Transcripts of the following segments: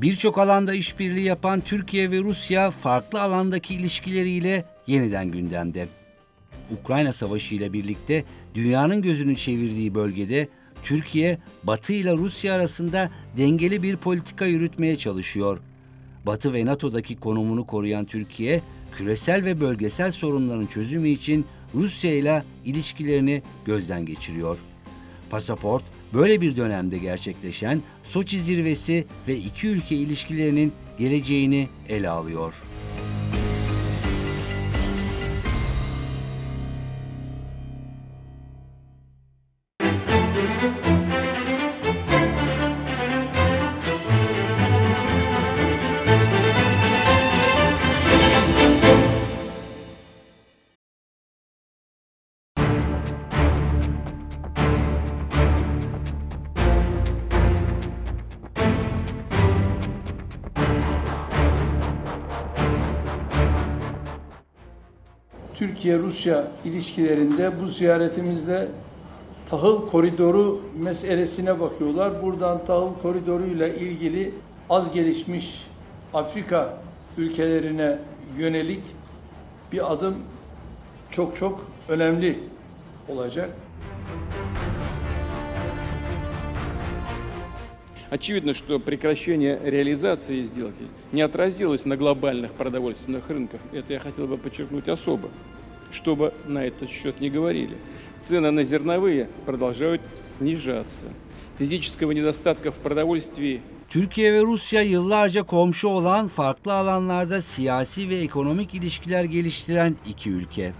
Birçok alanda işbirliği yapan Türkiye ve Rusya farklı alandaki ilişkileriyle yeniden gündemde. Ukrayna Savaşı ile birlikte dünyanın gözünü çevirdiği bölgede Türkiye, Batı ile Rusya arasında dengeli bir politika yürütmeye çalışıyor. Batı ve NATO'daki konumunu koruyan Türkiye, küresel ve bölgesel sorunların çözümü için Rusya ile ilişkilerini gözden geçiriyor. Pasaport, böyle bir dönemde gerçekleşen Soçi zirvesi ve iki ülke ilişkilerinin geleceğini ele alıyor. Türkiye-Rusya ilişkilerinde bu ziyaretimizde tahıl koridoru meselesine bakıyorlar. Buradan tahıl koridoruyla ilgili az gelişmiş Afrika ülkelerine yönelik bir adım çok çok önemli olacak. Очевидно, что прекращение реализации сделки не отразилось на глобальных продовольственных рынках. Это я хотел бы подчеркнуть особо, чтобы на этот счет не говорили. Цены на зерновые продолжают снижаться. Физического недостатка в продовольствии Türkiye ve Rusya yıllarca komşu olan farklı alanlarda siyasi ve ekonomik ilişkiler geliştiren iki ülke.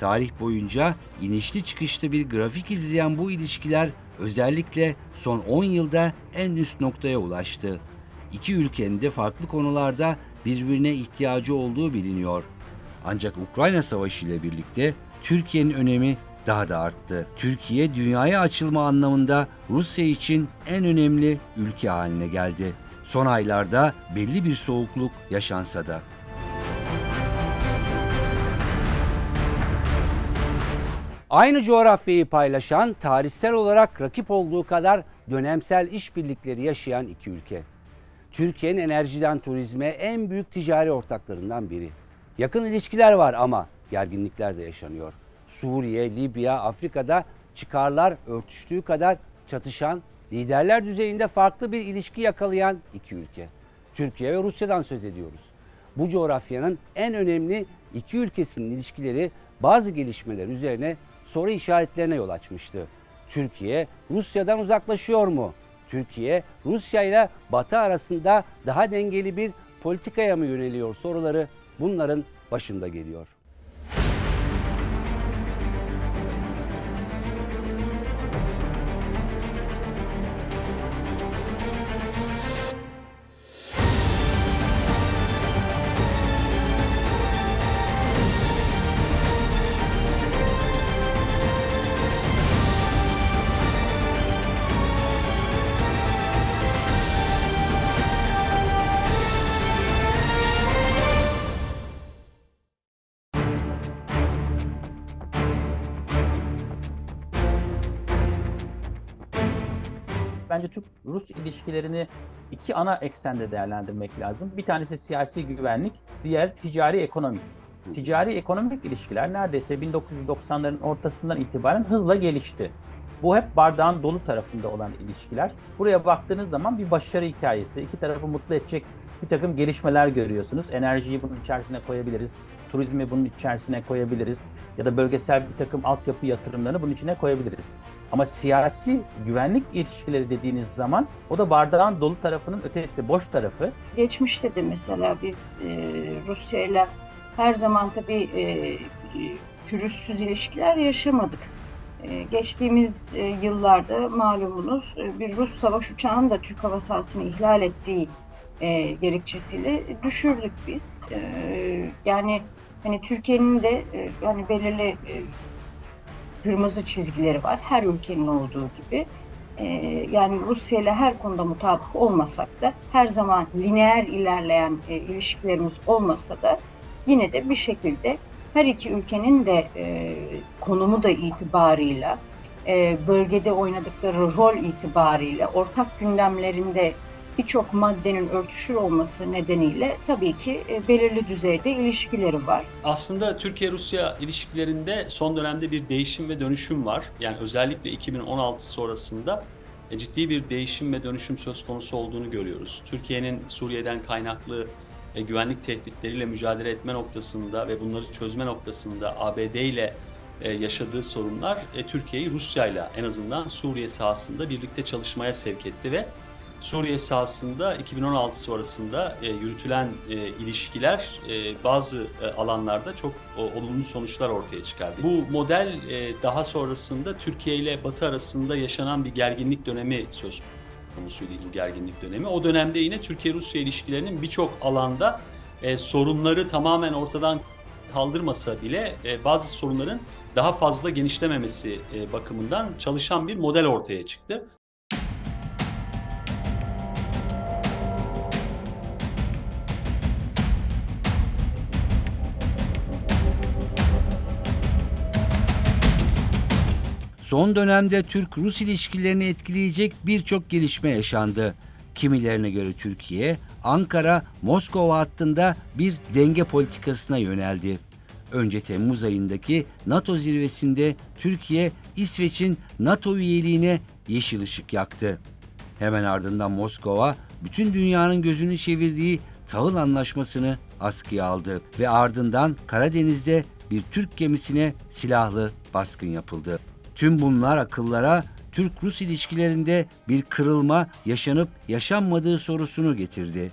Tarih boyunca inişli çıkışlı bir grafik izleyen bu ilişkiler özellikle son 10 yılda en üst noktaya ulaştı. İki ülkenin de farklı konularda birbirine ihtiyacı olduğu biliniyor. Ancak Ukrayna Savaşı ile birlikte Türkiye'nin önemi daha da arttı. Türkiye dünyaya açılma anlamında Rusya için en önemli ülke haline geldi. Son aylarda belli bir soğukluk yaşansa da. Aynı coğrafyayı paylaşan, tarihsel olarak rakip olduğu kadar dönemsel işbirlikleri yaşayan iki ülke. Türkiye'nin enerjiden turizme en büyük ticari ortaklarından biri. Yakın ilişkiler var ama gerginlikler de yaşanıyor. Suriye, Libya, Afrika'da çıkarlar örtüştüğü kadar çatışan, liderler düzeyinde farklı bir ilişki yakalayan iki ülke. Türkiye ve Rusya'dan söz ediyoruz. Bu coğrafyanın en önemli iki ülkesinin ilişkileri bazı gelişmeler üzerine soru işaretlerine yol açmıştı. Türkiye Rusya'dan uzaklaşıyor mu? Türkiye Rusya ile Batı arasında daha dengeli bir politikaya mı yöneliyor soruları bunların başında geliyor. İlişkilerini iki ana eksende değerlendirmek lazım. Bir tanesi siyasi güvenlik, diğer ticari ekonomik. Ticari ekonomik ilişkiler neredeyse 1990'ların ortasından itibaren hızla gelişti. Bu hep bardağın dolu tarafında olan ilişkiler. Buraya baktığınız zaman bir başarı hikayesi, iki tarafı mutlu edecek bir takım gelişmeler görüyorsunuz. Enerjiyi bunun içerisine koyabiliriz, turizmi bunun içerisine koyabiliriz ya da bölgesel bir takım altyapı yatırımlarını bunun içine koyabiliriz. Ama siyasi güvenlik ilişkileri dediğiniz zaman o da bardağın dolu tarafının ötesi, boş tarafı. Geçmişte de mesela biz e, Rusya ile her zaman tabii e, pürüzsüz ilişkiler yaşamadık. E, geçtiğimiz e, yıllarda malumunuz e, bir Rus savaş uçağının da Türk hava sahasını ihlal ettiği e, gerekçesiyle düşürdük biz. E, yani hani Türkiye'nin de e, hani belirli e, kırmızı çizgileri var. Her ülkenin olduğu gibi. E, yani Rusya ile her konuda mutabık olmasak da her zaman lineer ilerleyen e, ilişkilerimiz olmasa da yine de bir şekilde her iki ülkenin de e, konumu da itibarıyla, e, bölgede oynadıkları rol itibariyle, ortak gündemlerinde birçok maddenin örtüşür olması nedeniyle tabii ki e, belirli düzeyde ilişkileri var. Aslında Türkiye-Rusya ilişkilerinde son dönemde bir değişim ve dönüşüm var. Yani özellikle 2016 sonrasında e, ciddi bir değişim ve dönüşüm söz konusu olduğunu görüyoruz. Türkiye'nin Suriye'den kaynaklı e, güvenlik tehditleriyle mücadele etme noktasında ve bunları çözme noktasında ABD ile yaşadığı sorunlar Türkiye'yi Rusya ile en azından Suriye sahasında birlikte çalışmaya sevk etti ve Suriye sahasında 2016 sonrasında e, yürütülen e, ilişkiler e, bazı e, alanlarda çok o, olumlu sonuçlar ortaya çıkardı. Bu model e, daha sonrasında Türkiye ile Batı arasında yaşanan bir gerginlik dönemi söz konusuydu bu gerginlik dönemi. O dönemde yine Türkiye-Rusya ilişkilerinin birçok alanda e, sorunları tamamen ortadan kaldırmasa bile e, bazı sorunların daha fazla genişlememesi e, bakımından çalışan bir model ortaya çıktı. Son dönemde Türk-Rus ilişkilerini etkileyecek birçok gelişme yaşandı. Kimilerine göre Türkiye, Ankara-Moskova hattında bir denge politikasına yöneldi. Önce Temmuz ayındaki NATO zirvesinde Türkiye, İsveç'in NATO üyeliğine yeşil ışık yaktı. Hemen ardından Moskova, bütün dünyanın gözünü çevirdiği tahıl anlaşmasını askıya aldı ve ardından Karadeniz'de bir Türk gemisine silahlı baskın yapıldı. Tüm bunlar akıllara Türk-Rus ilişkilerinde bir kırılma yaşanıp yaşanmadığı sorusunu getirdi.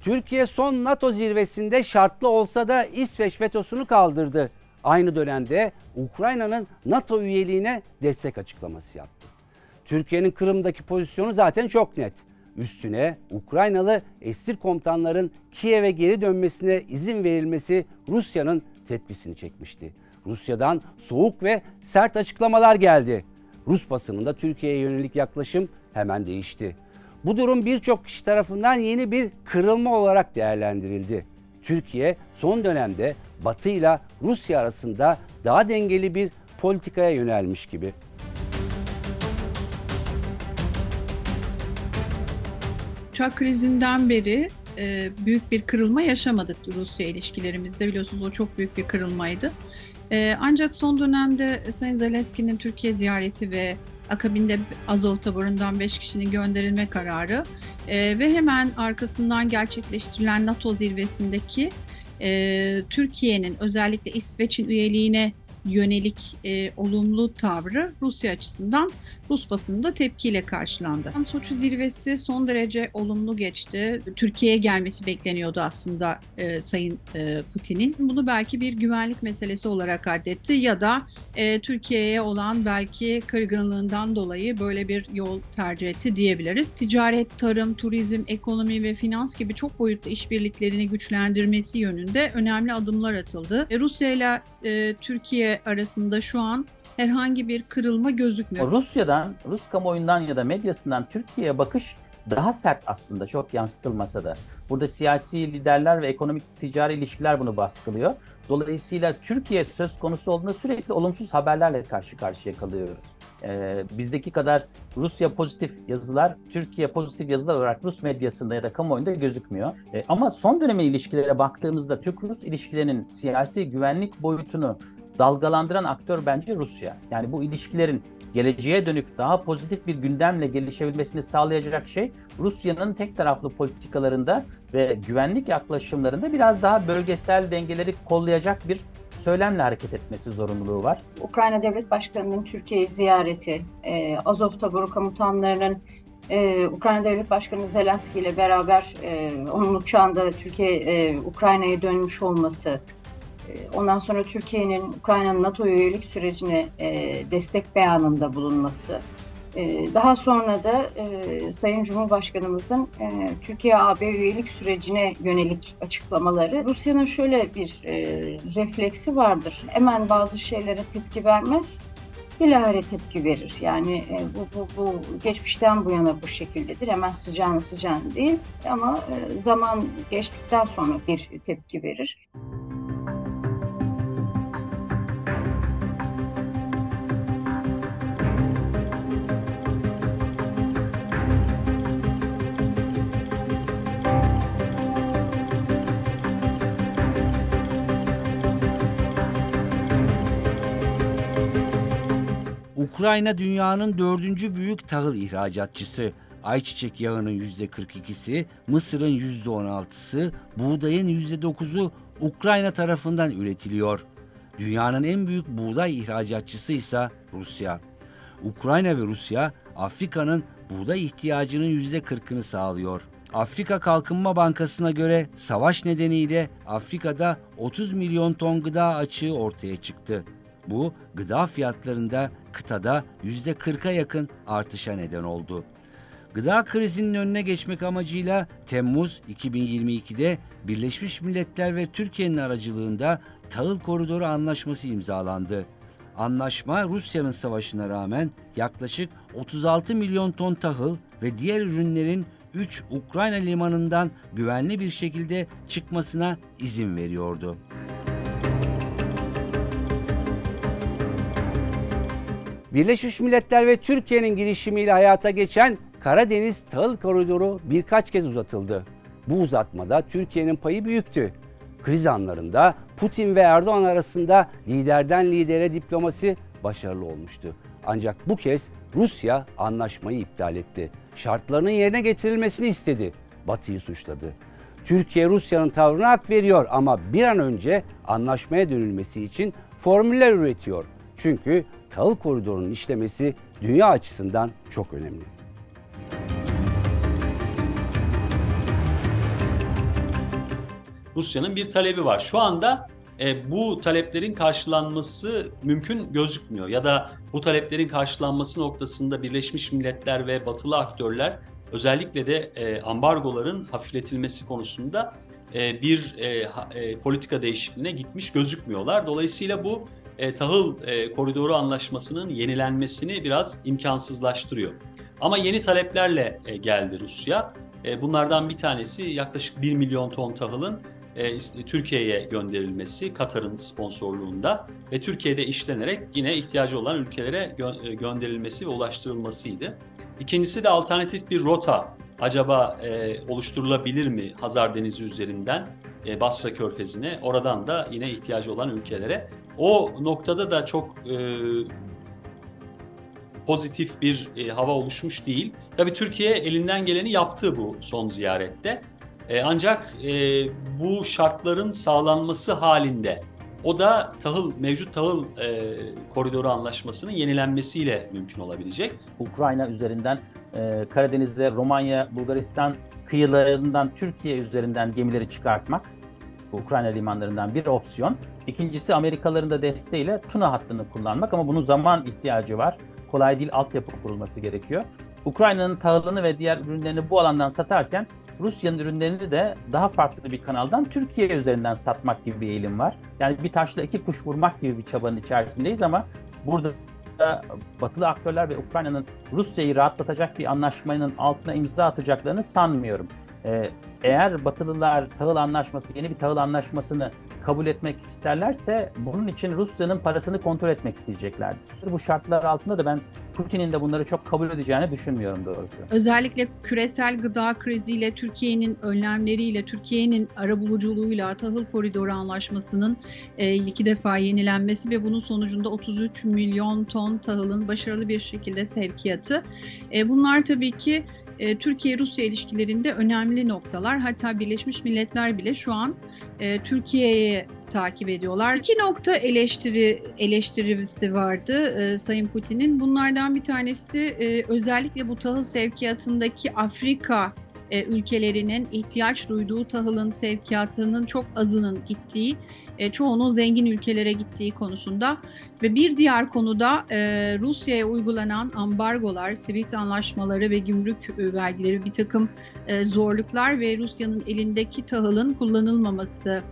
Türkiye son NATO zirvesinde şartlı olsa da İsveç vetosunu kaldırdı. Aynı dönemde Ukrayna'nın NATO üyeliğine destek açıklaması yaptı. Türkiye'nin Kırım'daki pozisyonu zaten çok net. Üstüne Ukraynalı esir komutanların Kiev'e geri dönmesine izin verilmesi Rusya'nın tepkisini çekmişti. Rusya'dan soğuk ve sert açıklamalar geldi. Rus basınında Türkiye'ye yönelik yaklaşım hemen değişti. Bu durum birçok kişi tarafından yeni bir kırılma olarak değerlendirildi. Türkiye son dönemde Batı ile Rusya arasında daha dengeli bir politikaya yönelmiş gibi. Uçak krizinden beri e, büyük bir kırılma yaşamadık Rusya ilişkilerimizde. Biliyorsunuz o çok büyük bir kırılmaydı. E, ancak son dönemde Sayın Zelenski'nin Türkiye ziyareti ve akabinde Azov taburundan 5 kişinin gönderilme kararı e, ve hemen arkasından gerçekleştirilen NATO zirvesindeki e, Türkiye'nin özellikle İsveç'in üyeliğine yönelik e, olumlu tavrı Rusya açısından Rus basında tepkiyle karşılandı. Soçi zirvesi son derece olumlu geçti. Türkiye'ye gelmesi bekleniyordu aslında e, Sayın e, Putin'in. Bunu belki bir güvenlik meselesi olarak addetti ya da e, Türkiye'ye olan belki kırgınlığından dolayı böyle bir yol tercih etti diyebiliriz. Ticaret, tarım, turizm, ekonomi ve finans gibi çok boyutlu işbirliklerini güçlendirmesi yönünde önemli adımlar atıldı. E, Rusya ile e, Arasında şu an herhangi bir kırılma gözükmüyor. Rusya'dan, Rus kamuoyundan ya da medyasından Türkiye'ye bakış daha sert aslında çok yansıtılmasa da. Burada siyasi liderler ve ekonomik ticari ilişkiler bunu baskılıyor. Dolayısıyla Türkiye söz konusu olduğunda sürekli olumsuz haberlerle karşı karşıya kalıyoruz. Ee, bizdeki kadar Rusya pozitif yazılar, Türkiye pozitif yazılar olarak Rus medyasında ya da kamuoyunda gözükmüyor. Ee, ama son dönemin ilişkilere baktığımızda Türk-Rus ilişkilerinin siyasi güvenlik boyutunu dalgalandıran aktör bence Rusya. Yani bu ilişkilerin geleceğe dönük daha pozitif bir gündemle gelişebilmesini sağlayacak şey Rusya'nın tek taraflı politikalarında ve güvenlik yaklaşımlarında biraz daha bölgesel dengeleri kollayacak bir söylemle hareket etmesi zorunluluğu var. Ukrayna Devlet Başkanı'nın Türkiye'yi ziyareti, e, Azov taburu komutanlarının e, Ukrayna Devlet Başkanı Zelenski ile beraber e, onun uçağında Türkiye e, Ukrayna'ya dönmüş olması, ondan sonra Türkiye'nin Ukrayna'nın NATO üyelik sürecine e, destek beyanında bulunması. E, daha sonra da e, Sayın Cumhurbaşkanımızın Türkiye-AB üyelik sürecine yönelik açıklamaları. Rusya'nın şöyle bir refleksi vardır. Hemen bazı şeylere tepki vermez bilahare tepki verir. Yani bu, bu, bu geçmişten bu yana bu şekildedir. Hemen sıcağına sıcağına değil ama zaman geçtikten sonra bir tepki verir. Ukrayna dünyanın dördüncü büyük tahıl ihracatçısı. Ayçiçek yağının %42'si, Mısır'ın %16'sı, buğdayın %9'u Ukrayna tarafından üretiliyor. Dünyanın en büyük buğday ihracatçısı ise Rusya. Ukrayna ve Rusya Afrika'nın buğday ihtiyacının %40'ını sağlıyor. Afrika Kalkınma Bankası'na göre savaş nedeniyle Afrika'da 30 milyon ton gıda açığı ortaya çıktı. Bu gıda fiyatlarında kıtada %40'a yakın artışa neden oldu. Gıda krizinin önüne geçmek amacıyla Temmuz 2022'de Birleşmiş Milletler ve Türkiye'nin aracılığında Tahıl Koridoru Anlaşması imzalandı. Anlaşma Rusya'nın savaşına rağmen yaklaşık 36 milyon ton tahıl ve diğer ürünlerin 3 Ukrayna limanından güvenli bir şekilde çıkmasına izin veriyordu. Birleşmiş Milletler ve Türkiye'nin girişimiyle hayata geçen Karadeniz Tahıl Koridoru birkaç kez uzatıldı. Bu uzatmada Türkiye'nin payı büyüktü. Kriz anlarında Putin ve Erdoğan arasında liderden lidere diplomasi başarılı olmuştu. Ancak bu kez Rusya anlaşmayı iptal etti. Şartlarının yerine getirilmesini istedi. Batı'yı suçladı. Türkiye Rusya'nın tavrına hak veriyor ama bir an önce anlaşmaya dönülmesi için formüller üretiyor. Çünkü tahıl koridorunun işlemesi dünya açısından çok önemli. Rusya'nın bir talebi var. Şu anda e, bu taleplerin karşılanması mümkün gözükmüyor ya da bu taleplerin karşılanması noktasında Birleşmiş Milletler ve batılı aktörler özellikle de e, ambargoların hafifletilmesi konusunda e, bir e, e, politika değişikliğine gitmiş gözükmüyorlar. Dolayısıyla bu e, tahıl e, koridoru anlaşmasının yenilenmesini biraz imkansızlaştırıyor. Ama yeni taleplerle e, geldi Rusya. E, bunlardan bir tanesi yaklaşık 1 milyon ton tahılın e, Türkiye'ye gönderilmesi Katar'ın sponsorluğunda ve Türkiye'de işlenerek yine ihtiyacı olan ülkelere gö- e, gönderilmesi ve ulaştırılmasıydı. İkincisi de alternatif bir rota acaba e, oluşturulabilir mi Hazar Denizi üzerinden e, Basra Körfezi'ne oradan da yine ihtiyacı olan ülkelere. O noktada da çok e, pozitif bir e, hava oluşmuş değil. Tabii Türkiye elinden geleni yaptı bu son ziyarette. E, ancak e, bu şartların sağlanması halinde o da tahıl mevcut tahıl e, koridoru anlaşmasının yenilenmesiyle mümkün olabilecek. Ukrayna üzerinden e, Karadeniz'de Romanya, Bulgaristan kıyılarından Türkiye üzerinden gemileri çıkartmak Ukrayna limanlarından bir opsiyon. İkincisi Amerikalıların da desteğiyle Tuna hattını kullanmak ama bunun zaman ihtiyacı var. Kolay değil altyapı kurulması gerekiyor. Ukrayna'nın tahılını ve diğer ürünlerini bu alandan satarken Rusya'nın ürünlerini de daha farklı bir kanaldan Türkiye üzerinden satmak gibi bir eğilim var. Yani bir taşla iki kuş vurmak gibi bir çabanın içerisindeyiz ama burada batılı aktörler ve Ukrayna'nın Rusya'yı rahatlatacak bir anlaşmanın altına imza atacaklarını sanmıyorum. Ee, eğer Batılılar tahıl anlaşması, yeni bir tahıl anlaşmasını kabul etmek isterlerse bunun için Rusya'nın parasını kontrol etmek isteyeceklerdir. Bu şartlar altında da ben Putin'in de bunları çok kabul edeceğini düşünmüyorum doğrusu. Özellikle küresel gıda kriziyle, Türkiye'nin önlemleriyle, Türkiye'nin arabuluculuğuyla tahıl koridoru anlaşmasının e, iki defa yenilenmesi ve bunun sonucunda 33 milyon ton tahılın başarılı bir şekilde sevkiyatı. E, bunlar tabii ki e, Türkiye-Rusya ilişkilerinde önemli noktalar. Hatta Birleşmiş Milletler bile şu an e, Türkiye'yi takip ediyorlar. İki nokta eleştiri eleştirisi vardı e, Sayın Putin'in. Bunlardan bir tanesi e, özellikle bu tahıl sevkiyatındaki Afrika e, ülkelerinin ihtiyaç duyduğu tahılın sevkiyatının çok azının gittiği, e, çoğunun zengin ülkelere gittiği konusunda ve bir diğer konuda e, Rusya'ya uygulanan ambargolar, SWIFT anlaşmaları ve gümrük e, vergileri bir takım e, zorluklar ve Rusya'nın elindeki tahılın kullanılmaması.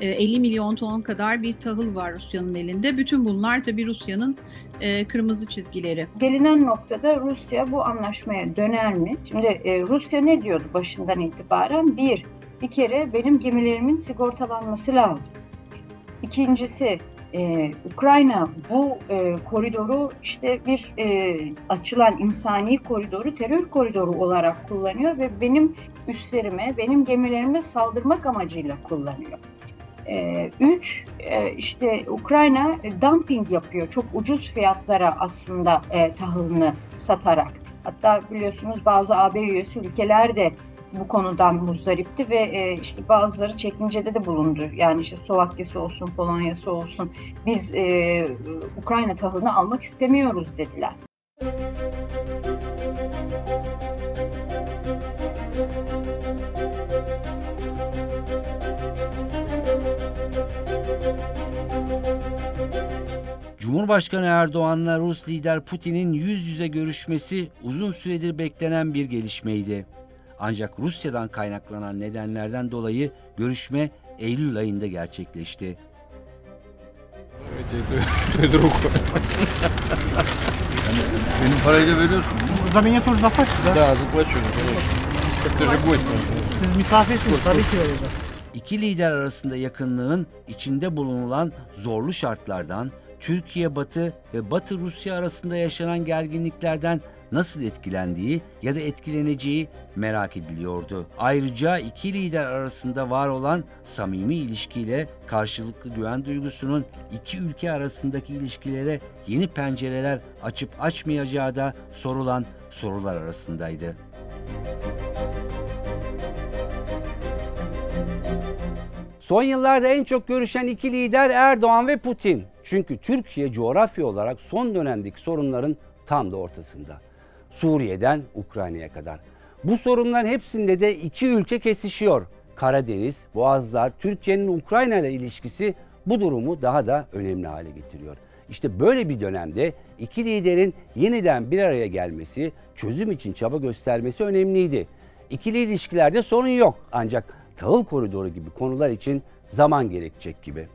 E, 50 milyon ton kadar bir tahıl var Rusya'nın elinde. Bütün bunlar tabii Rusya'nın e, kırmızı çizgileri. Gelinen noktada Rusya bu anlaşmaya döner mi? Şimdi e, Rusya ne diyordu başından itibaren? Bir, bir kere benim gemilerimin sigortalanması lazım. İkincisi ee, Ukrayna bu e, koridoru işte bir e, açılan insani koridoru terör koridoru olarak kullanıyor ve benim üslerime, benim gemilerime saldırmak amacıyla kullanıyor. E, üç, e, işte Ukrayna dumping yapıyor. Çok ucuz fiyatlara aslında e, tahılını satarak. Hatta biliyorsunuz bazı AB üyesi ülkeler de bu konudan muzdaripti ve e, işte bazıları çekincede de bulundu. Yani işte Slovakya'sı olsun, Polonya'sı olsun biz e, Ukrayna tahılını almak istemiyoruz dediler. Cumhurbaşkanı Erdoğan'la Rus lider Putin'in yüz yüze görüşmesi uzun süredir beklenen bir gelişmeydi. Ancak Rusya'dan kaynaklanan nedenlerden dolayı görüşme Eylül ayında gerçekleşti. Benim parayı da veriyorsun. За меня тоже заплатите, да? Да, заплачу, конечно. Так ты же гость. Siz misafirsiniz, tabii ki vereceğim. İki lider arasında yakınlığın içinde bulunulan zorlu şartlardan, Türkiye Batı ve Batı Rusya arasında yaşanan gerginliklerden nasıl etkilendiği ya da etkileneceği merak ediliyordu. Ayrıca iki lider arasında var olan samimi ilişkiyle karşılıklı güven duygusunun iki ülke arasındaki ilişkilere yeni pencereler açıp açmayacağı da sorulan sorular arasındaydı. Son yıllarda en çok görüşen iki lider Erdoğan ve Putin. Çünkü Türkiye coğrafya olarak son dönemdeki sorunların tam da ortasında. Suriye'den Ukrayna'ya kadar. Bu sorunların hepsinde de iki ülke kesişiyor. Karadeniz, Boğazlar, Türkiye'nin Ukrayna ile ilişkisi bu durumu daha da önemli hale getiriyor. İşte böyle bir dönemde iki liderin yeniden bir araya gelmesi, çözüm için çaba göstermesi önemliydi. İkili ilişkilerde sorun yok ancak tahıl koridoru gibi konular için zaman gerekecek gibi.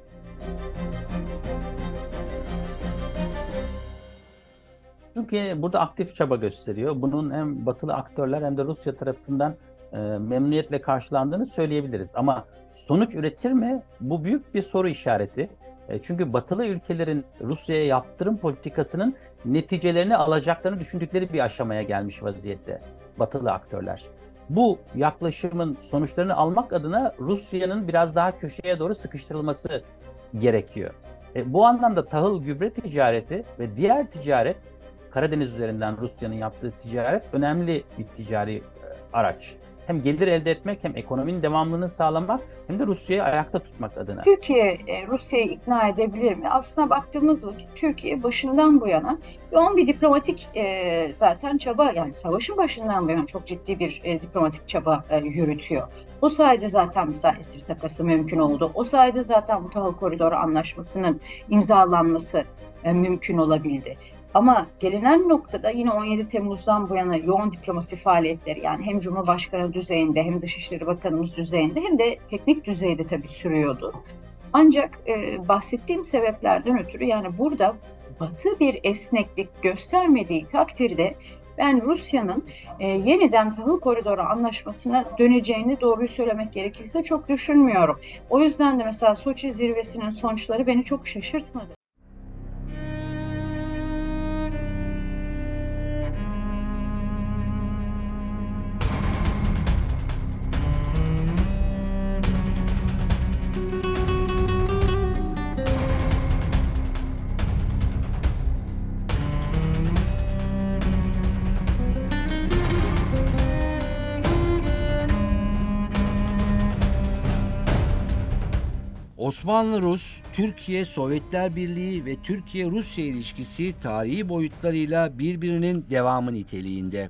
Türkiye burada aktif çaba gösteriyor. Bunun hem batılı aktörler hem de Rusya tarafından e, memnuniyetle karşılandığını söyleyebiliriz. Ama sonuç üretir mi? Bu büyük bir soru işareti. E, çünkü batılı ülkelerin Rusya'ya yaptırım politikasının neticelerini alacaklarını düşündükleri bir aşamaya gelmiş vaziyette batılı aktörler. Bu yaklaşımın sonuçlarını almak adına Rusya'nın biraz daha köşeye doğru sıkıştırılması gerekiyor. E, bu anlamda tahıl gübre ticareti ve diğer ticaret Karadeniz üzerinden Rusya'nın yaptığı ticaret önemli bir ticari e, araç. Hem gelir elde etmek hem ekonominin devamlılığını sağlamak hem de Rusya'yı ayakta tutmak adına. Türkiye e, Rusya'yı ikna edebilir mi? Aslına baktığımız vakit Türkiye başından bu yana yoğun bir diplomatik e, zaten çaba yani savaşın başından bu yana çok ciddi bir diplomatik çaba yürütüyor. O sayede zaten mesela esir takası mümkün oldu. O sayede zaten bu tahıl koridoru anlaşmasının imzalanması mümkün olabildi. Ama gelinen noktada yine 17 Temmuz'dan bu yana yoğun diplomasi faaliyetleri yani hem Cumhurbaşkanı düzeyinde hem Dışişleri Bakanımız düzeyinde hem de teknik düzeyde tabii sürüyordu. Ancak e, bahsettiğim sebeplerden ötürü yani burada Batı bir esneklik göstermediği takdirde ben Rusya'nın e, yeniden tahıl koridoru anlaşmasına döneceğini doğruyu söylemek gerekirse çok düşünmüyorum. O yüzden de mesela Soçi zirvesinin sonuçları beni çok şaşırtmadı. Osmanlı-Rus, Türkiye-Sovyetler Birliği ve Türkiye-Rusya ilişkisi tarihi boyutlarıyla birbirinin devamı niteliğinde.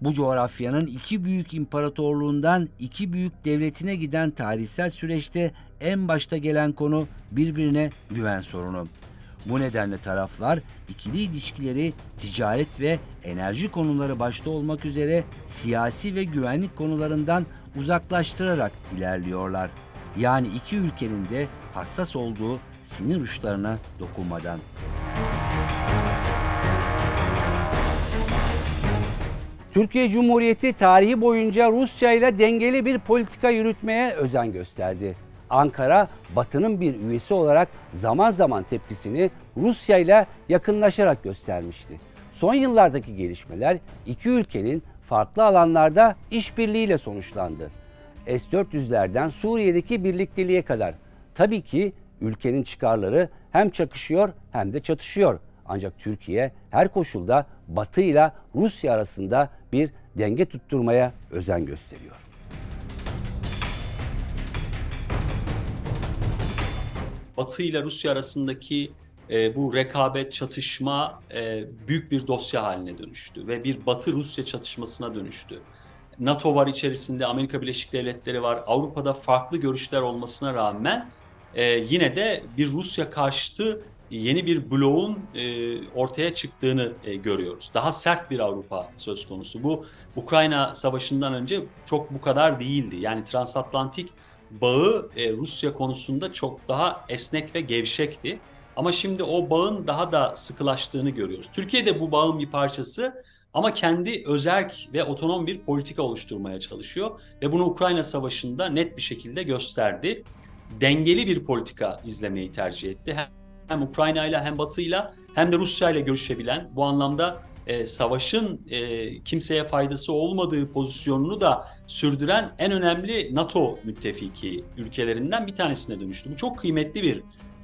Bu coğrafyanın iki büyük imparatorluğundan iki büyük devletine giden tarihsel süreçte en başta gelen konu birbirine güven sorunu. Bu nedenle taraflar ikili ilişkileri ticaret ve enerji konuları başta olmak üzere siyasi ve güvenlik konularından uzaklaştırarak ilerliyorlar. Yani iki ülkenin de hassas olduğu sinir uçlarına dokunmadan. Türkiye Cumhuriyeti tarihi boyunca Rusya ile dengeli bir politika yürütmeye özen gösterdi. Ankara, Batı'nın bir üyesi olarak zaman zaman tepkisini Rusya ile yakınlaşarak göstermişti. Son yıllardaki gelişmeler iki ülkenin farklı alanlarda işbirliğiyle sonuçlandı. S-400'lerden Suriye'deki birlikteliğe kadar Tabii ki ülkenin çıkarları hem çakışıyor hem de çatışıyor. Ancak Türkiye her koşulda Batı ile Rusya arasında bir denge tutturmaya özen gösteriyor. Batı ile Rusya arasındaki e, bu rekabet, çatışma e, büyük bir dosya haline dönüştü ve bir Batı-Rusya çatışmasına dönüştü. NATO var içerisinde, Amerika Birleşik Devletleri var, Avrupa'da farklı görüşler olmasına rağmen e, yine de bir Rusya karşıtı yeni bir bloğun e, ortaya çıktığını e, görüyoruz. Daha sert bir Avrupa söz konusu. Bu Ukrayna Savaşı'ndan önce çok bu kadar değildi. Yani transatlantik bağı e, Rusya konusunda çok daha esnek ve gevşekti. Ama şimdi o bağın daha da sıkılaştığını görüyoruz. Türkiye de bu bağın bir parçası ama kendi özerk ve otonom bir politika oluşturmaya çalışıyor ve bunu Ukrayna Savaşı'nda net bir şekilde gösterdi. Dengeli bir politika izlemeyi tercih etti. Hem Ukrayna ile hem Batı ile hem de Rusya ile görüşebilen bu anlamda e, savaşın e, kimseye faydası olmadığı pozisyonunu da sürdüren en önemli NATO müttefiki ülkelerinden bir tanesine dönüştü. Bu çok kıymetli bir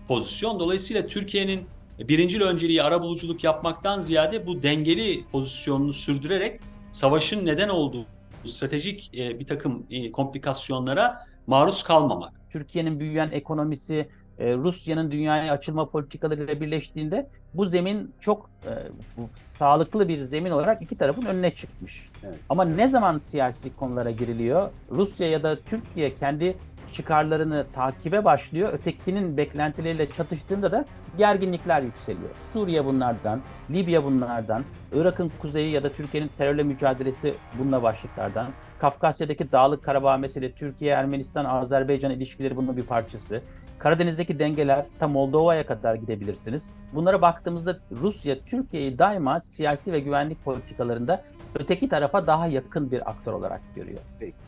pozisyon. Dolayısıyla Türkiye'nin birincil önceliği arabuluculuk yapmaktan ziyade bu dengeli pozisyonunu sürdürerek savaşın neden olduğu stratejik e, bir takım e, komplikasyonlara maruz kalmamak. Türkiye'nin büyüyen ekonomisi, e, Rusya'nın dünyaya açılma politikalarıyla birleştiğinde bu zemin çok e, bu, sağlıklı bir zemin olarak iki tarafın önüne çıkmış. Evet. Ama ne zaman siyasi konulara giriliyor? Rusya ya da Türkiye kendi çıkarlarını takibe başlıyor. Ötekinin beklentileriyle çatıştığında da gerginlikler yükseliyor. Suriye bunlardan, Libya bunlardan, Irak'ın kuzeyi ya da Türkiye'nin terörle mücadelesi bununla başlıklardan. Kafkasya'daki Dağlık Karabağ meselesi, Türkiye, Ermenistan, Azerbaycan ilişkileri bunun bir parçası. Karadeniz'deki dengeler ta Moldova'ya kadar gidebilirsiniz. Bunlara baktığımızda Rusya, Türkiye'yi daima siyasi ve güvenlik politikalarında öteki tarafa daha yakın bir aktör olarak görüyor.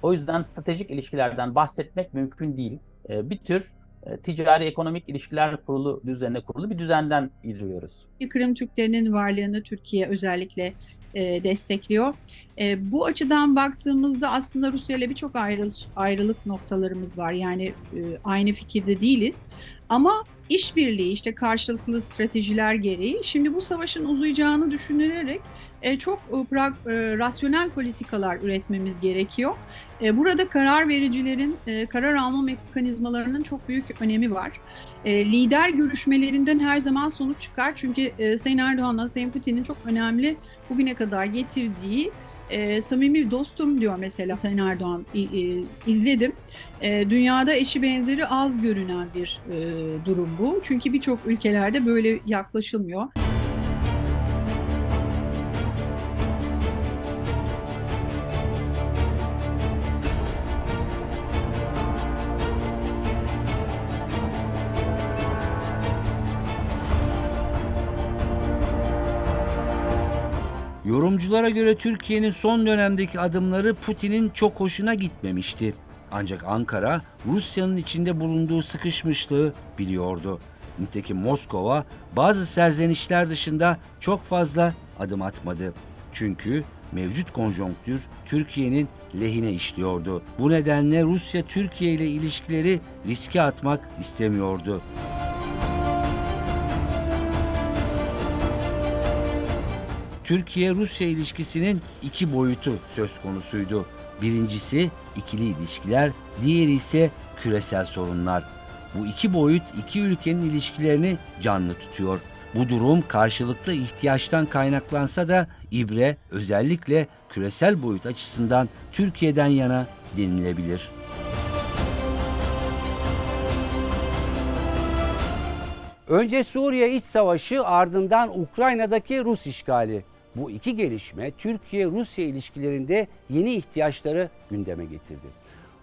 O yüzden stratejik ilişkilerden bahsetmek mümkün değil. Ee, bir tür e, ticari ekonomik ilişkiler kurulu düzenine kurulu bir düzenden yürüyoruz. Kırım Türklerinin varlığını Türkiye özellikle e, destekliyor. E, bu açıdan baktığımızda aslında Rusya ile birçok ayrılık, ayrılık noktalarımız var. Yani e, aynı fikirde değiliz. Ama işbirliği işte karşılıklı stratejiler gereği şimdi bu savaşın uzayacağını düşünülerek e, çok e, pra, e, rasyonel politikalar üretmemiz gerekiyor. E, burada karar vericilerin e, karar alma mekanizmalarının çok büyük önemi var. E, lider görüşmelerinden her zaman sonuç çıkar. Çünkü e, Sayın Erdoğan'la Sayın Putin'in çok önemli bugüne kadar getirdiği e, samimi dostum diyor mesela Sayın Erdoğan e, e, izledim. E, dünyada eşi benzeri az görünen bir e, durum bu. Çünkü birçok ülkelerde böyle yaklaşılmıyor. Yorumculara göre Türkiye'nin son dönemdeki adımları Putin'in çok hoşuna gitmemişti. Ancak Ankara Rusya'nın içinde bulunduğu sıkışmışlığı biliyordu. Nitekim Moskova bazı serzenişler dışında çok fazla adım atmadı. Çünkü mevcut konjonktür Türkiye'nin lehine işliyordu. Bu nedenle Rusya Türkiye ile ilişkileri riske atmak istemiyordu. Türkiye-Rusya ilişkisinin iki boyutu söz konusuydu. Birincisi ikili ilişkiler, diğeri ise küresel sorunlar. Bu iki boyut iki ülkenin ilişkilerini canlı tutuyor. Bu durum karşılıklı ihtiyaçtan kaynaklansa da ibre özellikle küresel boyut açısından Türkiye'den yana denilebilir. Önce Suriye iç savaşı ardından Ukrayna'daki Rus işgali. Bu iki gelişme Türkiye-Rusya ilişkilerinde yeni ihtiyaçları gündeme getirdi.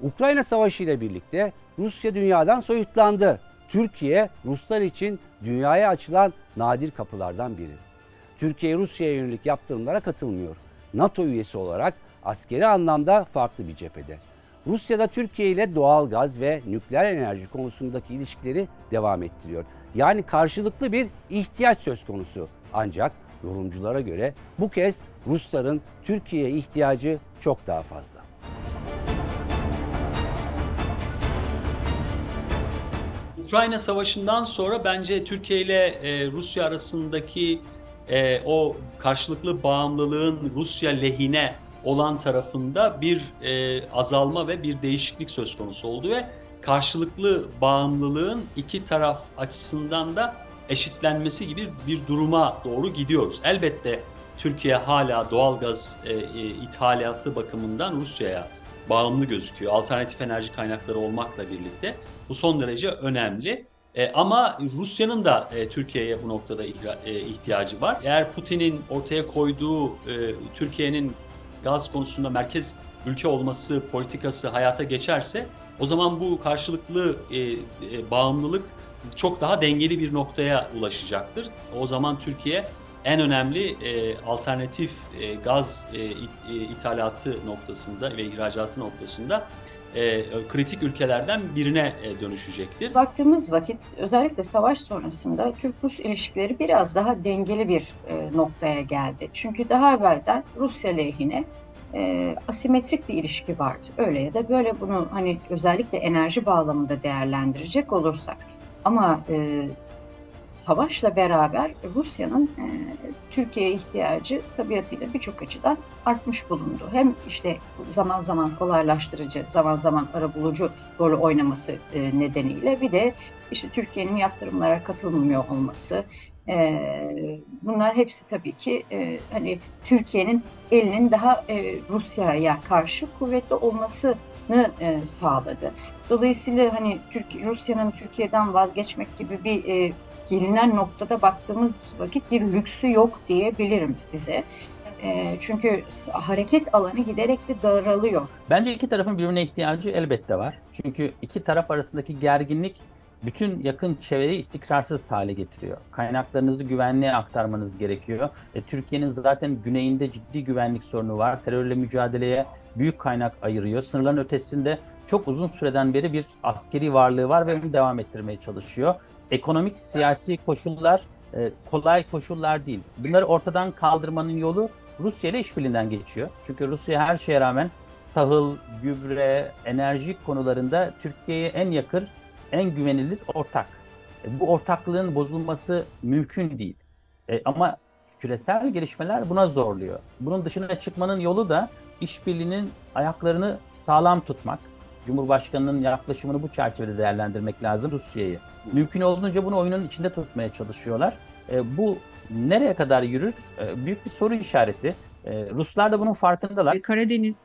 Ukrayna Savaşı ile birlikte Rusya dünyadan soyutlandı. Türkiye Ruslar için dünyaya açılan nadir kapılardan biri. Türkiye Rusya'ya yönelik yaptırımlara katılmıyor. NATO üyesi olarak askeri anlamda farklı bir cephede. Rusya da Türkiye ile doğal gaz ve nükleer enerji konusundaki ilişkileri devam ettiriyor. Yani karşılıklı bir ihtiyaç söz konusu. Ancak Yorumculara göre bu kez Rusların Türkiye'ye ihtiyacı çok daha fazla. Ukrayna Savaşı'ndan sonra bence Türkiye ile e, Rusya arasındaki e, o karşılıklı bağımlılığın Rusya lehine olan tarafında bir e, azalma ve bir değişiklik söz konusu oldu ve karşılıklı bağımlılığın iki taraf açısından da eşitlenmesi gibi bir duruma doğru gidiyoruz. Elbette Türkiye hala doğalgaz e, e, ithalatı bakımından Rusya'ya bağımlı gözüküyor. Alternatif enerji kaynakları olmakla birlikte bu son derece önemli. E, ama Rusya'nın da e, Türkiye'ye bu noktada e, ihtiyacı var. Eğer Putin'in ortaya koyduğu e, Türkiye'nin gaz konusunda merkez ülke olması politikası hayata geçerse o zaman bu karşılıklı e, e, bağımlılık çok daha dengeli bir noktaya ulaşacaktır. O zaman Türkiye en önemli e, alternatif e, gaz e, e, ithalatı noktasında ve ihracatı noktasında e, kritik ülkelerden birine e, dönüşecektir. Baktığımız vakit özellikle savaş sonrasında Türk-Rus ilişkileri biraz daha dengeli bir e, noktaya geldi. Çünkü daha evvelden Rusya lehine e, asimetrik bir ilişki vardı. Öyle ya da böyle bunu hani özellikle enerji bağlamında değerlendirecek olursak. Ama e, savaşla beraber Rusya'nın e, Türkiye'ye ihtiyacı tabiatıyla birçok açıdan artmış bulundu. Hem işte zaman zaman kolaylaştırıcı, zaman zaman arabulucu rolü oynaması e, nedeniyle bir de işte Türkiye'nin yaptırımlara katılmıyor olması, e, bunlar hepsi tabii ki e, hani Türkiye'nin elinin daha e, Rusya'ya karşı kuvvetli olmasını e, sağladı. Dolayısıyla hani Türkiye, Rusya'nın Türkiye'den vazgeçmek gibi bir e, gelinen noktada baktığımız vakit bir lüksü yok diyebilirim size. E, çünkü hareket alanı giderek de daralıyor. Bence iki tarafın birbirine ihtiyacı elbette var. Çünkü iki taraf arasındaki gerginlik bütün yakın çevreyi istikrarsız hale getiriyor. Kaynaklarınızı güvenliğe aktarmanız gerekiyor. E, Türkiye'nin zaten güneyinde ciddi güvenlik sorunu var. Terörle mücadeleye büyük kaynak ayırıyor. Sınırların ötesinde çok uzun süreden beri bir askeri varlığı var ve onu devam ettirmeye çalışıyor. Ekonomik, siyasi koşullar e, kolay koşullar değil. Bunları ortadan kaldırmanın yolu Rusya ile işbirliğinden geçiyor. Çünkü Rusya her şeye rağmen tahıl, gübre, enerji konularında Türkiye'ye en yakın en güvenilir ortak. E, bu ortaklığın bozulması mümkün değil. E, ama küresel gelişmeler buna zorluyor. Bunun dışına çıkmanın yolu da işbirliğinin ayaklarını sağlam tutmak. Cumhurbaşkanının yaklaşımını bu çerçevede değerlendirmek lazım Rusya'yı. Mümkün olduğunca bunu oyunun içinde tutmaya çalışıyorlar. E, bu nereye kadar yürür? E, büyük bir soru işareti. E, Ruslar da bunun farkındalar. Karadeniz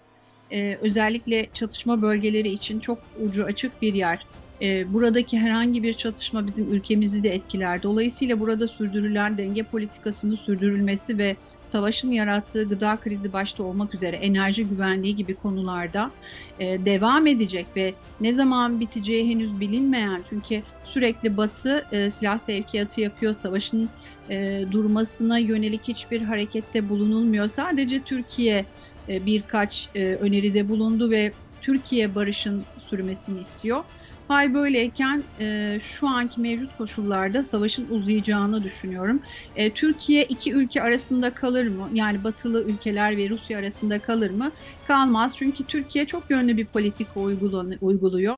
e, özellikle çatışma bölgeleri için çok ucu açık bir yer. E, buradaki herhangi bir çatışma bizim ülkemizi de etkiler. Dolayısıyla burada sürdürülen denge politikasının sürdürülmesi ve savaşın yarattığı gıda krizi başta olmak üzere enerji güvenliği gibi konularda e, devam edecek ve ne zaman biteceği henüz bilinmeyen çünkü sürekli Batı e, silah sevkiyatı yapıyor, savaşın e, durmasına yönelik hiçbir harekette bulunulmuyor. Sadece Türkiye e, birkaç e, öneride bulundu ve Türkiye barışın sürmesini istiyor. Hal böyleyken e, şu anki mevcut koşullarda savaşın uzayacağını düşünüyorum. E, Türkiye iki ülke arasında kalır mı? Yani batılı ülkeler ve Rusya arasında kalır mı? Kalmaz çünkü Türkiye çok yönlü bir politika uyguluyor.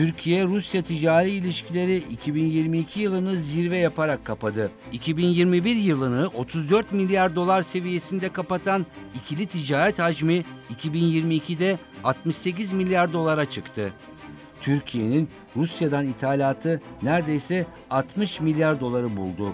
Türkiye-Rusya ticari ilişkileri 2022 yılını zirve yaparak kapadı. 2021 yılını 34 milyar dolar seviyesinde kapatan ikili ticaret hacmi 2022'de 68 milyar dolara çıktı. Türkiye'nin Rusya'dan ithalatı neredeyse 60 milyar doları buldu.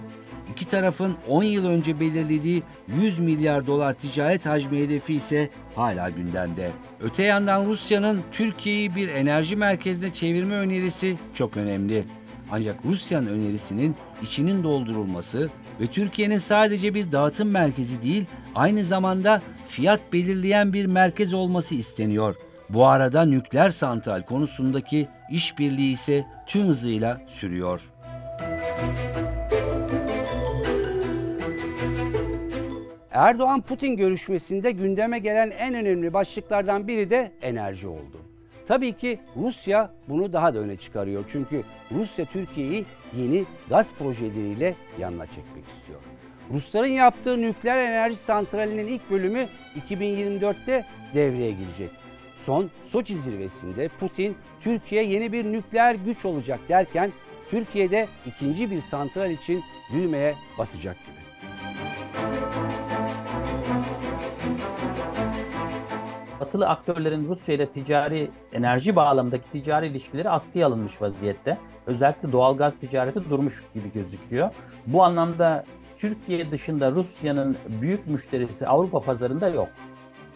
İki tarafın 10 yıl önce belirlediği 100 milyar dolar ticaret hacmi hedefi ise hala gündemde. Öte yandan Rusya'nın Türkiye'yi bir enerji merkezine çevirme önerisi çok önemli. Ancak Rusya'nın önerisinin içinin doldurulması ve Türkiye'nin sadece bir dağıtım merkezi değil, aynı zamanda fiyat belirleyen bir merkez olması isteniyor. Bu arada nükleer santral konusundaki işbirliği ise tüm hızıyla sürüyor. Erdoğan-Putin görüşmesinde gündeme gelen en önemli başlıklardan biri de enerji oldu. Tabii ki Rusya bunu daha da öne çıkarıyor. Çünkü Rusya Türkiye'yi yeni gaz projeleriyle yanına çekmek istiyor. Rusların yaptığı nükleer enerji santralinin ilk bölümü 2024'te devreye girecek. Son Soçi zirvesinde Putin Türkiye yeni bir nükleer güç olacak derken Türkiye'de ikinci bir santral için düğmeye basacak gibi. Batılı aktörlerin Rusya ile ticari enerji bağlamındaki ticari ilişkileri askıya alınmış vaziyette. Özellikle doğalgaz ticareti durmuş gibi gözüküyor. Bu anlamda Türkiye dışında Rusya'nın büyük müşterisi Avrupa pazarında yok.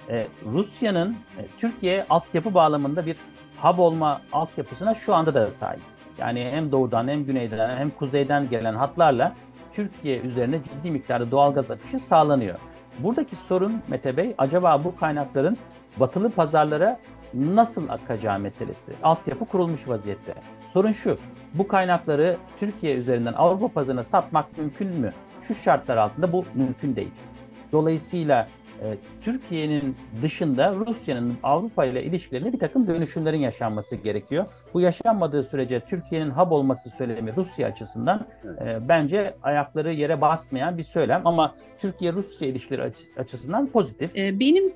Ee, Rusya'nın e, Türkiye altyapı bağlamında bir hub olma altyapısına şu anda da sahip. Yani hem doğudan hem güneyden hem kuzeyden gelen hatlarla Türkiye üzerine ciddi miktarda doğalgaz akışı sağlanıyor. Buradaki sorun Mete Bey acaba bu kaynakların batılı pazarlara nasıl akacağı meselesi. Altyapı kurulmuş vaziyette. Sorun şu, bu kaynakları Türkiye üzerinden Avrupa pazarına satmak mümkün mü? Şu şartlar altında bu mümkün değil. Dolayısıyla e, Türkiye'nin dışında Rusya'nın Avrupa ile ilişkilerinde bir takım dönüşümlerin yaşanması gerekiyor. Bu yaşanmadığı sürece Türkiye'nin hub olması söylemi Rusya açısından e, bence ayakları yere basmayan bir söylem ama Türkiye-Rusya ilişkileri açısından pozitif. E, benim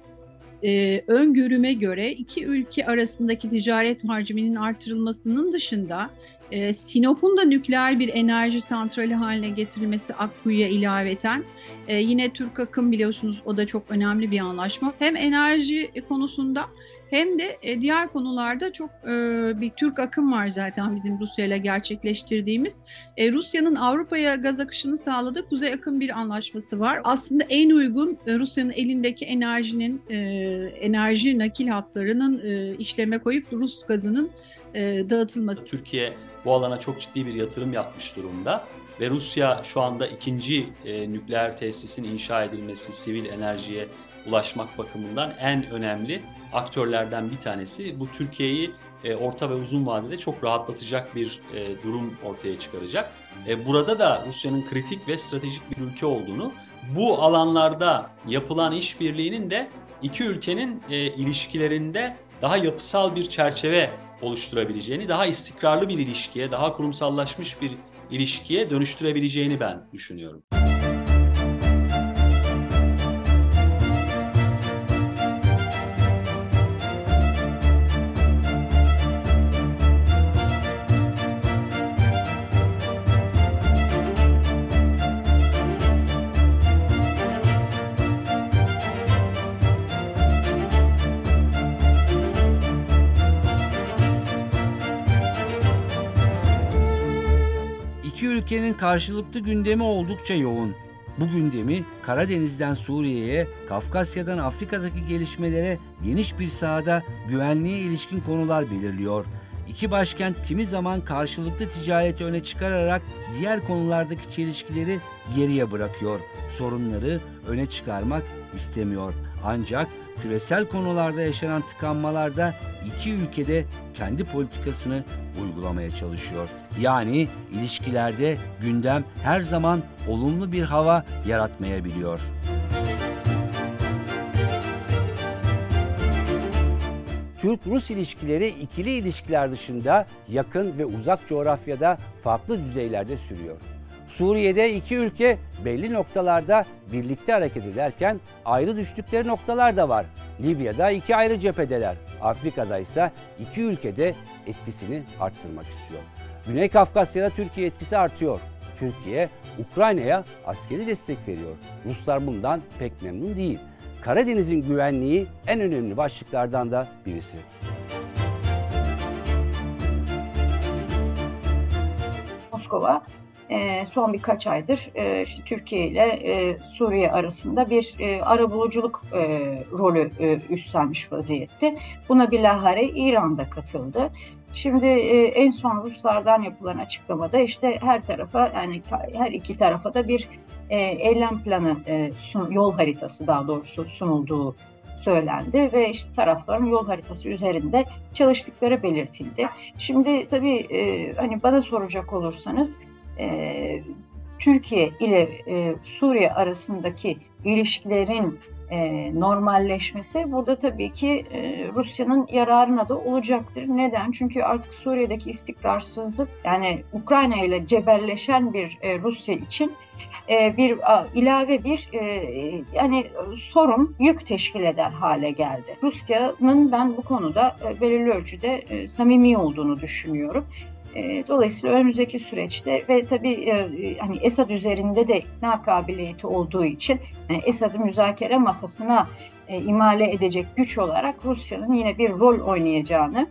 e, öngörüme göre iki ülke arasındaki ticaret hacminin artırılmasının dışında e, Sinop'un da nükleer bir enerji santrali haline getirilmesi Akkuyu'ya ilaveten e, yine Türk Akım biliyorsunuz o da çok önemli bir anlaşma. Hem enerji konusunda hem de e, diğer konularda çok e, bir Türk akım var zaten bizim Rusya ile gerçekleştirdiğimiz. E, Rusya'nın Avrupa'ya gaz akışını sağladığı Kuzey Akım bir anlaşması var. Aslında en uygun Rusya'nın elindeki enerjinin enerji nakil hatlarının işleme koyup Rus gazının dağıtılması. Türkiye bu alana çok ciddi bir yatırım yapmış durumda ve Rusya şu anda ikinci nükleer tesisin inşa edilmesi, sivil enerjiye ulaşmak bakımından en önemli aktörlerden bir tanesi. Bu Türkiye'yi e, orta ve uzun vadede çok rahatlatacak bir e, durum ortaya çıkaracak. E, burada da Rusya'nın kritik ve stratejik bir ülke olduğunu, bu alanlarda yapılan işbirliğinin de iki ülkenin e, ilişkilerinde daha yapısal bir çerçeve oluşturabileceğini, daha istikrarlı bir ilişkiye, daha kurumsallaşmış bir ilişkiye dönüştürebileceğini ben düşünüyorum. Karşılıklı gündemi oldukça yoğun. Bu gündemi Karadeniz'den Suriye'ye, Kafkasya'dan Afrika'daki gelişmelere geniş bir sahada güvenliğe ilişkin konular belirliyor. İki başkent kimi zaman karşılıklı ticareti öne çıkararak diğer konulardaki çelişkileri geriye bırakıyor. Sorunları öne çıkarmak istemiyor. Ancak küresel konularda yaşanan tıkanmalarda iki ülkede kendi politikasını uygulamaya çalışıyor. Yani ilişkilerde gündem her zaman olumlu bir hava yaratmayabiliyor. Türk-Rus ilişkileri ikili ilişkiler dışında yakın ve uzak coğrafyada farklı düzeylerde sürüyor. Suriye'de iki ülke belli noktalarda birlikte hareket ederken ayrı düştükleri noktalar da var. Libya'da iki ayrı cephedeler. Afrika'da ise iki ülkede etkisini arttırmak istiyor. Güney Kafkasya'da Türkiye etkisi artıyor. Türkiye Ukrayna'ya askeri destek veriyor. Ruslar bundan pek memnun değil. Karadeniz'in güvenliği en önemli başlıklardan da birisi. Moskova e, son birkaç aydır e, işte Türkiye ile e, Suriye arasında bir e, arabuluculuk rolü üstlenmiş vaziyette. Buna bilahare İran da katıldı. Şimdi en son Ruslardan yapılan açıklamada işte her tarafa yani her iki tarafa da bir e, eylem planı, yol haritası daha doğrusu sunulduğu söylendi ve işte tarafların yol haritası üzerinde çalıştıkları belirtildi. Şimdi tabii e, hani bana soracak olursanız e, Türkiye ile e, Suriye arasındaki ilişkilerin e, normalleşmesi burada tabii ki e, Rusya'nın yararına da olacaktır. Neden? Çünkü artık Suriye'deki istikrarsızlık yani Ukrayna ile cebelleşen bir e, Rusya için e, bir a, ilave bir e, yani sorun yük teşkil eder hale geldi. Rusya'nın ben bu konuda e, belirli ölçüde e, samimi olduğunu düşünüyorum. E, dolayısıyla önümüzdeki süreçte ve tabii e, hani Esad üzerinde de ikna kabiliyeti olduğu için yani Esad'ı müzakere masasına e, imale edecek güç olarak Rusya'nın yine bir rol oynayacağını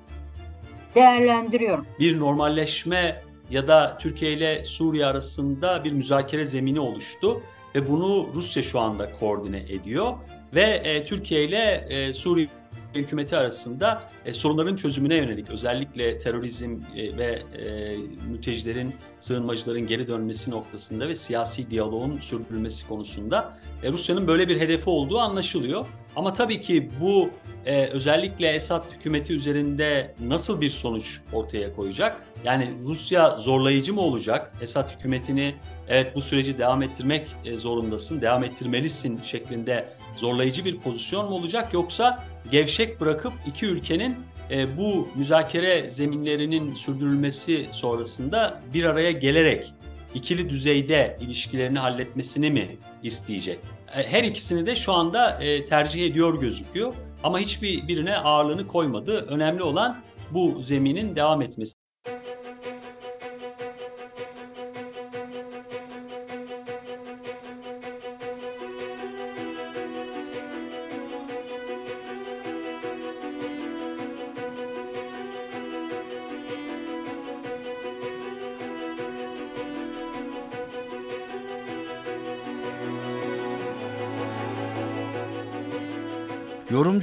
değerlendiriyorum. Bir normalleşme ya da Türkiye ile Suriye arasında bir müzakere zemini oluştu ve bunu Rusya şu anda koordine ediyor ve e, Türkiye ile e, Suriye hükümeti arasında e, sorunların çözümüne yönelik özellikle terörizm e, ve e, mültecilerin, sığınmacıların geri dönmesi noktasında ve siyasi diyaloğun sürdürülmesi konusunda e, Rusya'nın böyle bir hedefi olduğu anlaşılıyor. Ama tabii ki bu e, özellikle Esad hükümeti üzerinde nasıl bir sonuç ortaya koyacak? Yani Rusya zorlayıcı mı olacak? Esad hükümetini evet bu süreci devam ettirmek e, zorundasın, devam ettirmelisin şeklinde zorlayıcı bir pozisyon mu olacak? Yoksa gevşek bırakıp iki ülkenin e, bu müzakere zeminlerinin sürdürülmesi sonrasında bir araya gelerek ikili düzeyde ilişkilerini halletmesini mi isteyecek? E, her ikisini de şu anda e, tercih ediyor gözüküyor ama hiçbir birine ağırlığını koymadı. Önemli olan bu zeminin devam etmesi.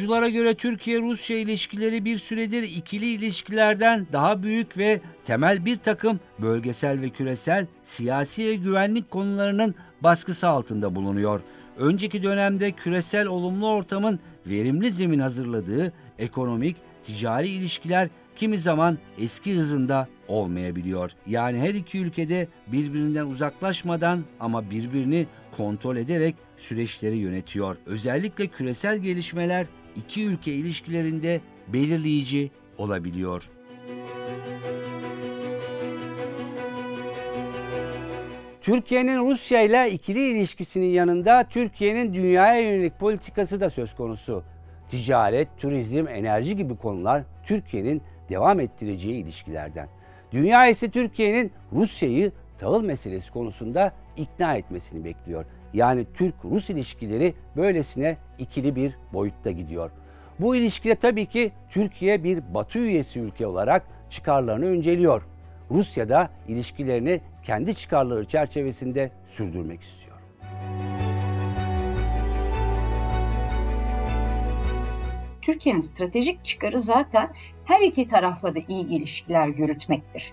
Yorumculara göre Türkiye-Rusya ilişkileri bir süredir ikili ilişkilerden daha büyük ve temel bir takım bölgesel ve küresel siyasi ve güvenlik konularının baskısı altında bulunuyor. Önceki dönemde küresel olumlu ortamın verimli zemin hazırladığı ekonomik, ticari ilişkiler kimi zaman eski hızında olmayabiliyor. Yani her iki ülkede birbirinden uzaklaşmadan ama birbirini kontrol ederek süreçleri yönetiyor. Özellikle küresel gelişmeler iki ülke ilişkilerinde belirleyici olabiliyor. Türkiye'nin Rusya ile ikili ilişkisinin yanında Türkiye'nin dünyaya yönelik politikası da söz konusu. Ticaret, turizm, enerji gibi konular Türkiye'nin devam ettireceği ilişkilerden. Dünya ise Türkiye'nin Rusya'yı tahıl meselesi konusunda ikna etmesini bekliyor. Yani Türk-Rus ilişkileri böylesine ikili bir boyutta gidiyor. Bu ilişkide tabii ki Türkiye bir Batı üyesi ülke olarak çıkarlarını önceliyor. Rusya da ilişkilerini kendi çıkarları çerçevesinde sürdürmek istiyor. Türkiye'nin stratejik çıkarı zaten her iki tarafla da iyi ilişkiler yürütmektir.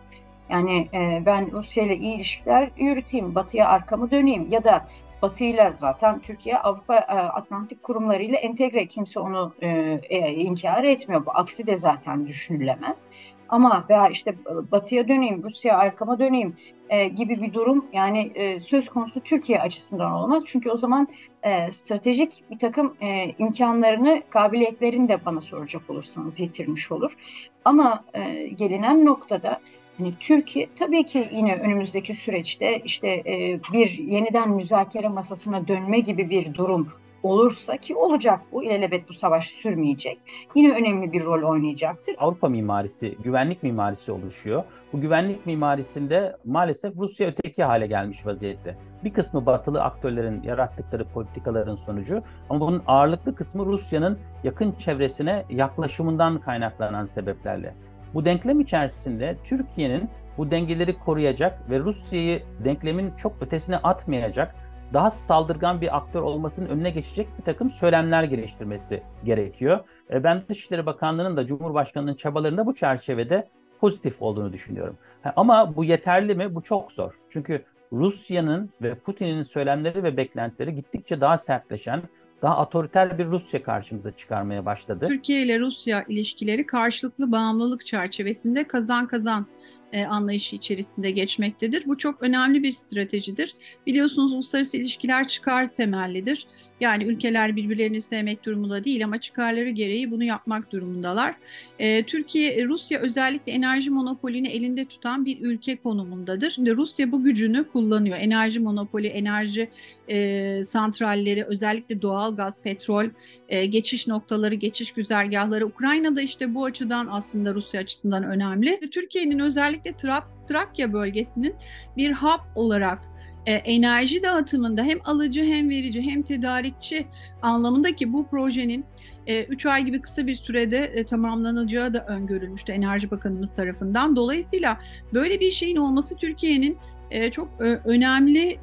Yani e, ben Rusya ile iyi ilişkiler yürüteyim, Batı'ya arkamı döneyim ya da Batı ile zaten Türkiye Avrupa e, Atlantik kurumları ile entegre kimse onu e, e, inkar etmiyor. Bu aksi de zaten düşünülemez. Ama veya işte Batı'ya döneyim, Rusya arkama döneyim e, gibi bir durum yani e, söz konusu Türkiye açısından olmaz. Çünkü o zaman e, stratejik bir takım e, imkanlarını, kabiliyetlerini de bana soracak olursanız yitirmiş olur. Ama e, gelinen noktada Hani Türkiye tabii ki yine önümüzdeki süreçte işte e, bir yeniden müzakere masasına dönme gibi bir durum olursa ki olacak bu ilelebet bu savaş sürmeyecek. Yine önemli bir rol oynayacaktır. Avrupa mimarisi, güvenlik mimarisi oluşuyor. Bu güvenlik mimarisinde maalesef Rusya öteki hale gelmiş vaziyette. Bir kısmı batılı aktörlerin yarattıkları politikaların sonucu ama bunun ağırlıklı kısmı Rusya'nın yakın çevresine yaklaşımından kaynaklanan sebeplerle. Bu denklem içerisinde Türkiye'nin bu dengeleri koruyacak ve Rusya'yı denklemin çok ötesine atmayacak, daha saldırgan bir aktör olmasının önüne geçecek bir takım söylemler geliştirmesi gerekiyor. E, ben Dışişleri Bakanlığı'nın da Cumhurbaşkanı'nın çabalarında bu çerçevede pozitif olduğunu düşünüyorum. Ama bu yeterli mi? Bu çok zor. Çünkü Rusya'nın ve Putin'in söylemleri ve beklentileri gittikçe daha sertleşen, daha otoriter bir Rusya karşımıza çıkarmaya başladı. Türkiye ile Rusya ilişkileri karşılıklı bağımlılık çerçevesinde kazan kazan e, anlayışı içerisinde geçmektedir. Bu çok önemli bir stratejidir. Biliyorsunuz uluslararası ilişkiler çıkar temellidir. Yani ülkeler birbirlerini sevmek durumunda değil ama çıkarları gereği bunu yapmak durumundalar. E, Türkiye, Rusya özellikle enerji monopolini elinde tutan bir ülke konumundadır. Şimdi Rusya bu gücünü kullanıyor. Enerji monopoli, enerji e, santralleri, özellikle doğal gaz, petrol, e, geçiş noktaları, geçiş güzergahları. Ukrayna'da işte bu açıdan aslında Rusya açısından önemli. Türkiye'nin özellikle Trak Trakya bölgesinin bir hub olarak e, enerji dağıtımında hem alıcı hem verici hem tedarikçi anlamındaki bu projenin 3 e, ay gibi kısa bir sürede e, tamamlanacağı da öngörülmüştü Enerji Bakanımız tarafından. Dolayısıyla böyle bir şeyin olması Türkiye'nin e, çok önemli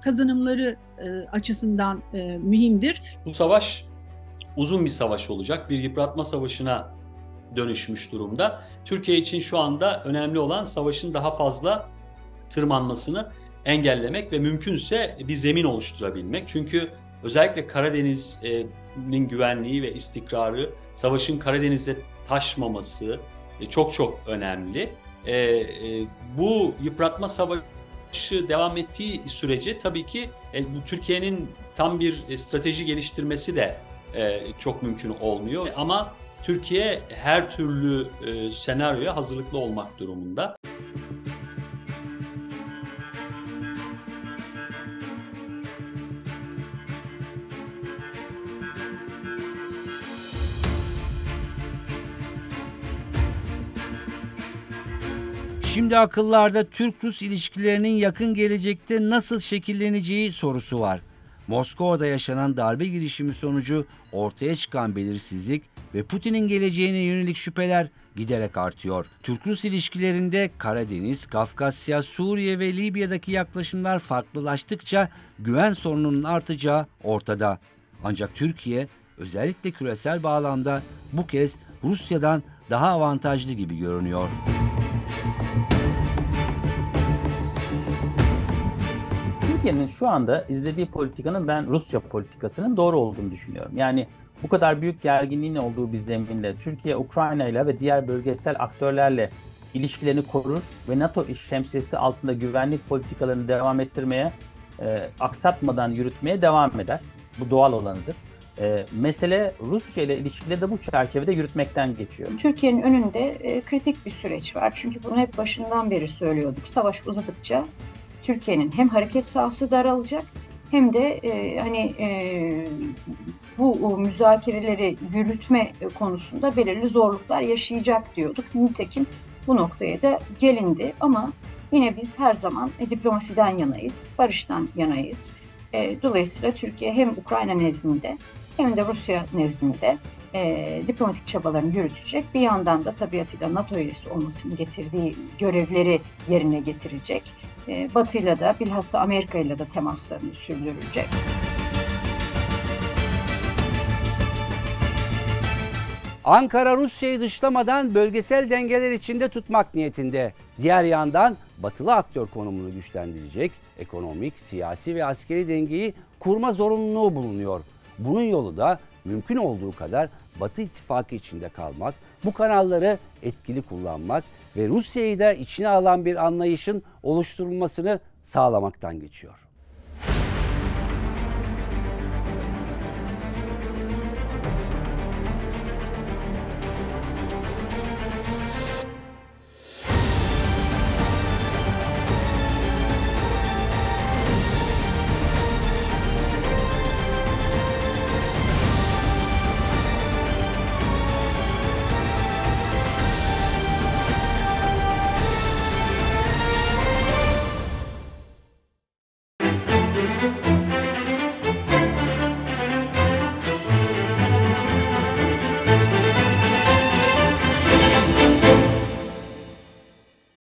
kazanımları açısından mühimdir. Bu savaş uzun bir savaş olacak. Bir yıpratma savaşına dönüşmüş durumda. Türkiye için şu anda önemli olan savaşın daha fazla tırmanmasını engellemek ve mümkünse bir zemin oluşturabilmek. Çünkü özellikle Karadeniz'in güvenliği ve istikrarı, savaşın Karadeniz'e taşmaması e, çok çok önemli. E, bu yıpratma savaşı devam ettiği sürece tabii ki e, Türkiye'nin tam bir strateji geliştirmesi de çok mümkün olmuyor. Ama Türkiye her türlü senaryoya hazırlıklı olmak durumunda. Şimdi akıllarda Türk-Rus ilişkilerinin yakın gelecekte nasıl şekilleneceği sorusu var. Moskova'da yaşanan darbe girişimi sonucu ortaya çıkan belirsizlik ve Putin'in geleceğine yönelik şüpheler giderek artıyor. Türk-Rus ilişkilerinde Karadeniz, Kafkasya, Suriye ve Libya'daki yaklaşımlar farklılaştıkça güven sorununun artacağı ortada. Ancak Türkiye özellikle küresel bağlamda bu kez Rusya'dan daha avantajlı gibi görünüyor. Türkiye'nin şu anda izlediği politikanın ben Rusya politikasının doğru olduğunu düşünüyorum. Yani bu kadar büyük gerginliğin olduğu bir zeminde Türkiye, Ukrayna ile ve diğer bölgesel aktörlerle ilişkilerini korur ve NATO iş şemsiyesi altında güvenlik politikalarını devam ettirmeye, e, aksatmadan yürütmeye devam eder. Bu doğal olanıdır. E, mesele Rusya ile ilişkileri de bu çerçevede yürütmekten geçiyor. Türkiye'nin önünde e, kritik bir süreç var. Çünkü bunu hep başından beri söylüyorduk. Savaş uzadıkça Türkiye'nin hem hareket sahası daralacak hem de e, hani e, bu müzakereleri yürütme konusunda belirli zorluklar yaşayacak diyorduk. Nitekim bu noktaya da gelindi ama yine biz her zaman e, diplomasiden yanayız, barıştan yanayız. E, dolayısıyla Türkiye hem Ukrayna nezdinde hem de Rusya nezdinde e, diplomatik çabalarını yürütecek. Bir yandan da tabiatıyla NATO üyesi olmasının getirdiği görevleri yerine getirecek. E, Batı ile de bilhassa Amerika ile de temaslarını sürdürecek. Ankara Rusya'yı dışlamadan bölgesel dengeler içinde tutmak niyetinde. Diğer yandan batılı aktör konumunu güçlendirecek, ekonomik, siyasi ve askeri dengeyi kurma zorunluluğu bulunuyor. Bunun yolu da mümkün olduğu kadar Batı ittifakı içinde kalmak, bu kanalları etkili kullanmak ve Rusya'yı da içine alan bir anlayışın oluşturulmasını sağlamaktan geçiyor.